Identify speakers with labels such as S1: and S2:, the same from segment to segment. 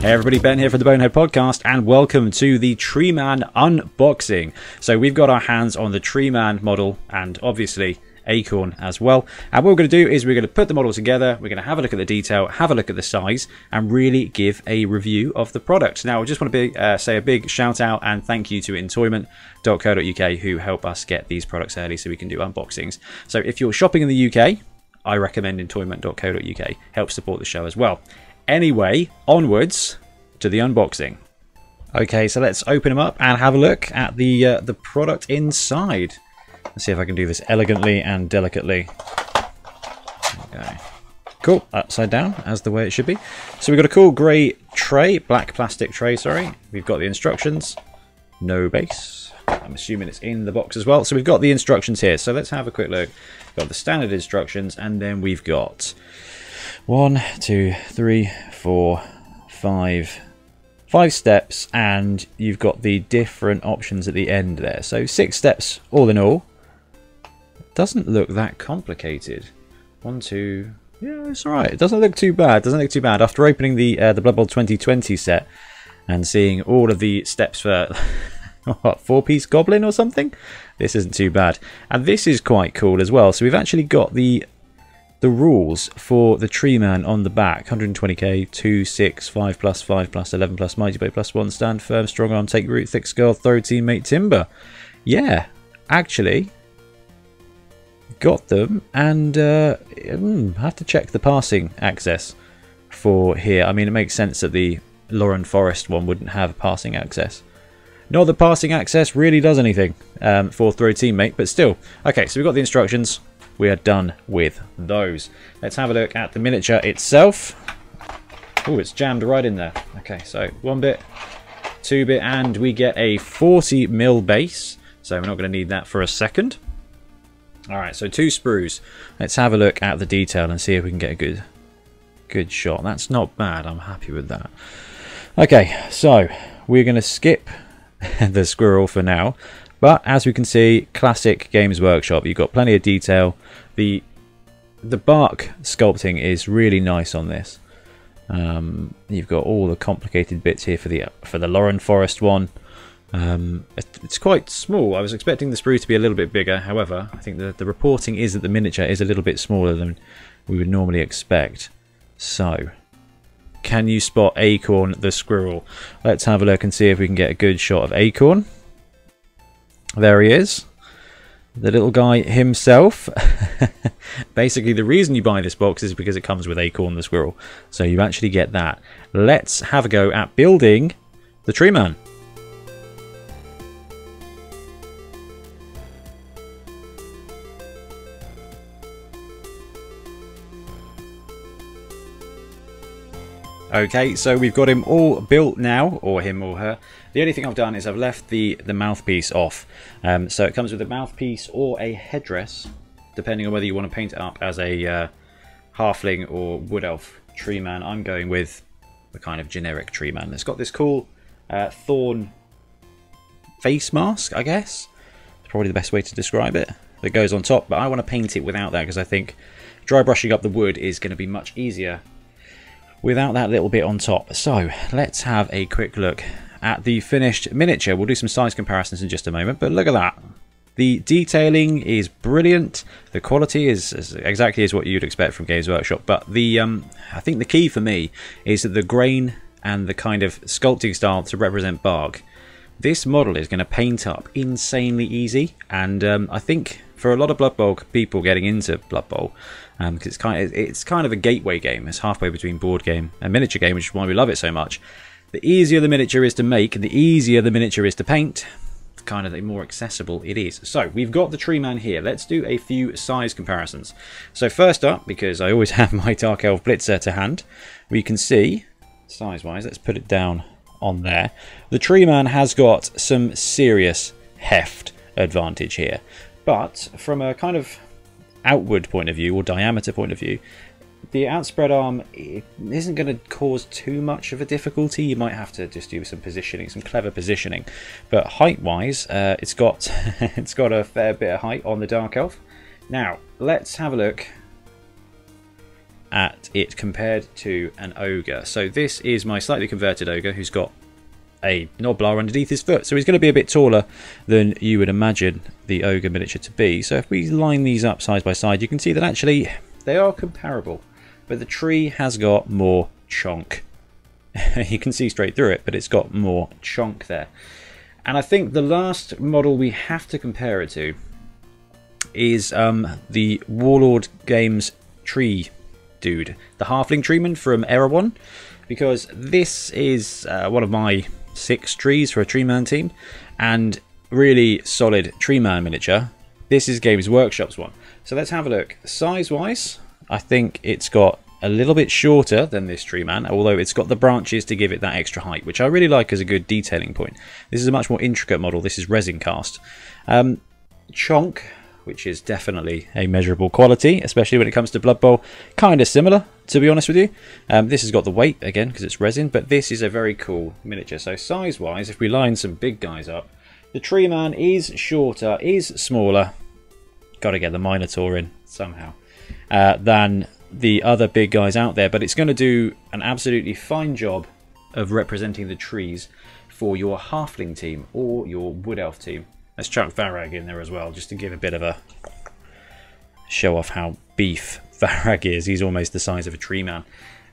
S1: Hey everybody, Ben here for the Bonehead Podcast, and welcome to the Tree Man unboxing. So we've got our hands on the Tree Man model, and obviously Acorn as well. And what we're going to do is we're going to put the model together, we're going to have a look at the detail, have a look at the size, and really give a review of the product. Now, I just want to be, uh, say a big shout out and thank you to Entoyment.co.uk who help us get these products early so we can do unboxings. So if you're shopping in the UK, I recommend Entoyment.co.uk. Help support the show as well. Anyway, onwards to the unboxing. Okay, so let's open them up and have a look at the uh, the product inside. Let's see if I can do this elegantly and delicately. Okay. Cool, upside down, as the way it should be. So we've got a cool grey tray, black plastic tray, sorry. We've got the instructions, no base. I'm assuming it's in the box as well. So we've got the instructions here. So let's have a quick look. We've got the standard instructions, and then we've got one, two, three, four, five, five steps, and you've got the different options at the end there. So six steps all in all. Doesn't look that complicated. One, two, yeah, it's alright. It doesn't look too bad. Doesn't look too bad. After opening the uh, the Blood Bowl 2020 set and seeing all of the steps for what four piece goblin or something, this isn't too bad. And this is quite cool as well. So we've actually got the the rules for the tree man on the back 120k 2 6 5 plus 5 plus 11 plus mighty blow plus 1 stand firm strong arm take root thick skull throw teammate timber. Yeah actually got them and uh, mm, have to check the passing access for here. I mean it makes sense that the Loren Forest one wouldn't have passing access. Not that passing access really does anything um, for throw teammate but still. Okay so we've got the instructions we are done with those. Let's have a look at the miniature itself. Oh, it's jammed right in there. Okay, so one bit, two bit, and we get a 40 mil base. So we're not going to need that for a second. Alright, so two sprues. Let's have a look at the detail and see if we can get a good, good shot. That's not bad. I'm happy with that. Okay, so we're going to skip the squirrel for now but as we can see, classic Games Workshop. You've got plenty of detail. The the bark sculpting is really nice on this. Um, you've got all the complicated bits here for the for the Loren Forest one. Um, it's quite small. I was expecting the sprue to be a little bit bigger. However, I think the, the reporting is that the miniature is a little bit smaller than we would normally expect. So, can you spot Acorn the squirrel? Let's have a look and see if we can get a good shot of Acorn. There he is. The little guy himself. Basically, the reason you buy this box is because it comes with Acorn the Squirrel. So you actually get that. Let's have a go at building the Tree Man. Okay, so we've got him all built now, or him or her. The only thing I've done is I've left the, the mouthpiece off. Um, so it comes with a mouthpiece or a headdress, depending on whether you want to paint it up as a uh, halfling or wood elf tree man. I'm going with the kind of generic tree man. It's got this cool uh, thorn face mask, I guess. It's probably the best way to describe it. That goes on top, but I want to paint it without that because I think dry brushing up the wood is going to be much easier without that little bit on top. So let's have a quick look at the finished miniature. We'll do some size comparisons in just a moment, but look at that. The detailing is brilliant. The quality is, is exactly as what you'd expect from Games Workshop. But the um, I think the key for me is that the grain and the kind of sculpting style to represent bark. This model is going to paint up insanely easy, and um, I think for a lot of Blood Bowl people getting into Blood Bowl, because um, it's kind of it's kind of a gateway game. It's halfway between board game and miniature game, which is why we love it so much. The easier the miniature is to make, the easier the miniature is to paint, kind of the more accessible it is. So we've got the tree man here. Let's do a few size comparisons. So first up, because I always have my Dark Elf Blitzer to hand, we can see size-wise. Let's put it down on there. The tree man has got some serious heft advantage here. But from a kind of outward point of view or diameter point of view, the outspread arm isn't going to cause too much of a difficulty. You might have to just do some positioning, some clever positioning. But height-wise, uh, it's got it's got a fair bit of height on the Dark Elf. Now, let's have a look at it compared to an ogre. So this is my slightly converted ogre who's got a Gnoblar underneath his foot. So he's going to be a bit taller than you would imagine the ogre miniature to be. So if we line these up side by side, you can see that actually they are comparable. But the tree has got more chonk. you can see straight through it, but it's got more chonk there. And I think the last model we have to compare it to is um, the Warlord Games tree dude, the Halfling Treeman from Erewhon, because this is uh, one of my six trees for a Treeman team, and really solid Treeman miniature. This is Games Workshop's one. So let's have a look. Size-wise, I think it's got a little bit shorter than this Treeman, although it's got the branches to give it that extra height, which I really like as a good detailing point. This is a much more intricate model. This is resin cast. Um, Chonk, which is definitely a measurable quality, especially when it comes to Blood Bowl. Kind of similar, to be honest with you. Um, this has got the weight, again, because it's resin, but this is a very cool miniature. So size-wise, if we line some big guys up, the Tree Man is shorter, is smaller, got to get the Minotaur in somehow, uh, than the other big guys out there, but it's going to do an absolutely fine job of representing the trees for your Halfling team or your Wood Elf team. Let's chuck Varag in there as well, just to give a bit of a show off how beef Varag is. He's almost the size of a tree man.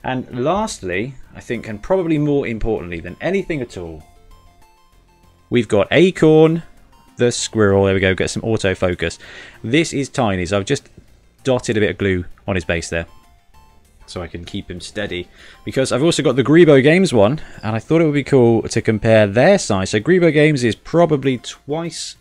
S1: And lastly, I think, and probably more importantly than anything at all, we've got Acorn the squirrel. There we go, get some autofocus. This is tiny, so I've just dotted a bit of glue on his base there so I can keep him steady. Because I've also got the Greebo Games one, and I thought it would be cool to compare their size. So Greebo Games is probably twice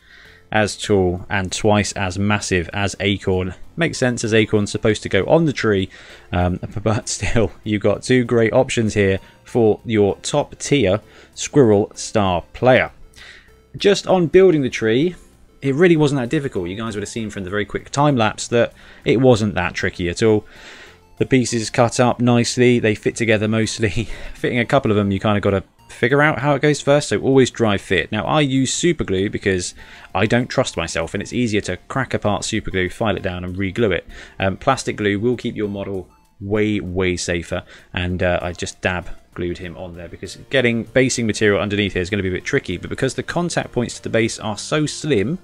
S1: as tall and twice as massive as Acorn. Makes sense as Acorn's supposed to go on the tree, um, but still, you've got two great options here for your top tier Squirrel Star player. Just on building the tree, it really wasn't that difficult. You guys would have seen from the very quick time lapse that it wasn't that tricky at all. The pieces cut up nicely, they fit together mostly. Fitting a couple of them, you kind of got to figure out how it goes first, so always dry fit. Now, I use super glue because I don't trust myself, and it's easier to crack apart super glue, file it down, and re-glue it. Um, plastic glue will keep your model way, way safer, and uh, I just dab glued him on there because getting basing material underneath here is going to be a bit tricky, but because the contact points to the base are so slim,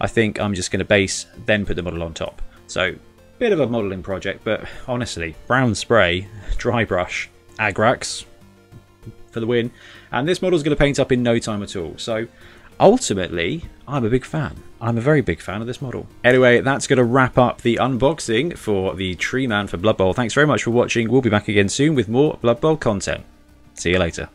S1: I think I'm just going to base, then put the model on top. So Bit of a modelling project, but honestly, brown spray, dry brush, Agrax for the win. And this model's going to paint up in no time at all. So ultimately, I'm a big fan. I'm a very big fan of this model. Anyway, that's going to wrap up the unboxing for the Tree Man for Blood Bowl. Thanks very much for watching. We'll be back again soon with more Blood Bowl content. See you later.